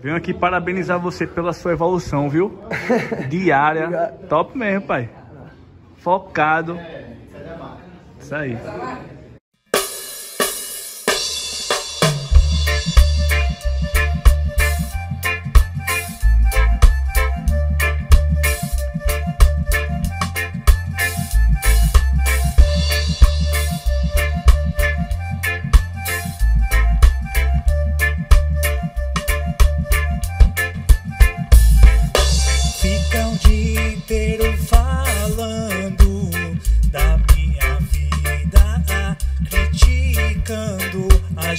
Venho aqui parabenizar você pela sua evolução, viu? Diária. Top mesmo, pai. Focado. Isso aí.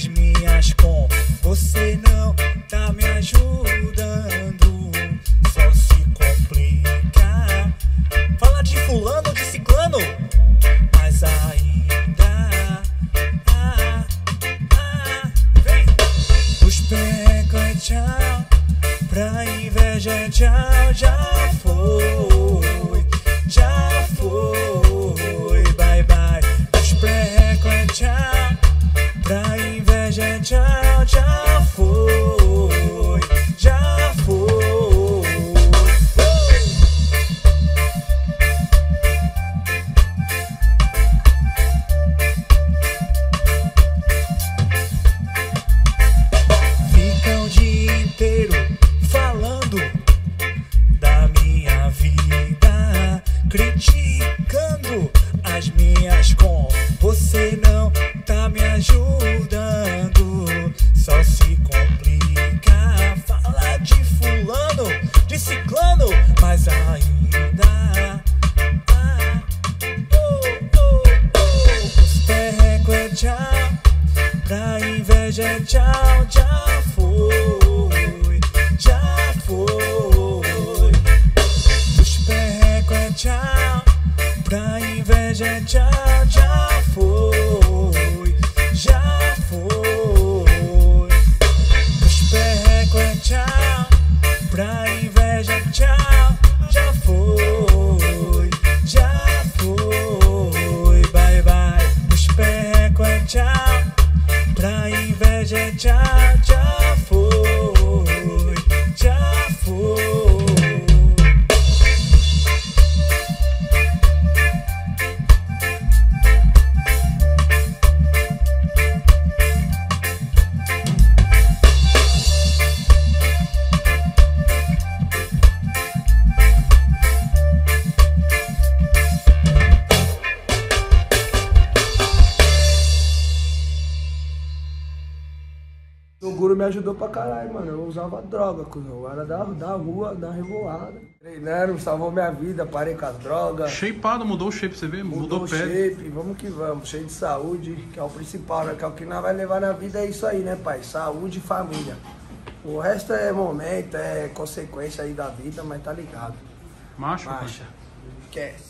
Criticando as minhas com. Você não tá me ajudando, só se complica. Fala de fulano, de ciclano, mas ainda. Ah, ah, vem. Os pega tchau. Pra inveja, tchau, já foi, ajudando, só se complica. Fala de fulano, de ciclano, mas ainda. Ah, oh, oh, oh. Os perreco é tchau. Pra inveja, tchau, já foi, já foi. Dos perreco é tchau. Pra inveja, tchau, já foi, já foi, já foi. Bye, bye. Dos perreco é tchau. Pra inveja, tchau, O guru me ajudou pra caralho, mano. Eu usava droga, cuzão. Eu era da, da rua, da revoada. Treinando, salvou minha vida, parei com as drogas. Shapeado, mudou o shape, você vê? Mudou, Mudou o pé. shape, vamos que vamos, cheio de saúde, que é o principal, né? Que é o que nós vai levar na vida, é isso aí, né, pai? Saúde e família. O resto é momento, é consequência aí da vida, mas tá ligado. Macho. Marcha. Esquece.